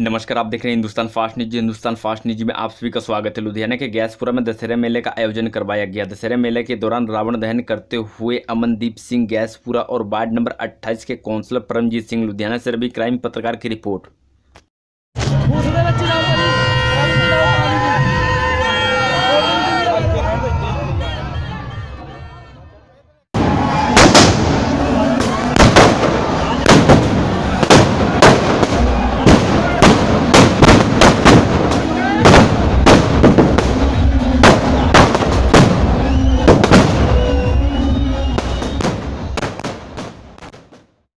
नमस्कार, आप देख रहे हैं Hindustan fast news. Hindustan fast news में आप सभी का स्वागत है। लुधियाना के गैसपुरा में दशहरा मेले का आयोजन करवाया गया। दशहरा मेले के दौरान रावण दहन करते हुए अमनदीप सिंह गैसपुरा और वार्ड नंबर 28 के काउंसलर परमजीत सिंह, लुधियाना से रवि क्राइम पत्रकार की रिपोर्ट।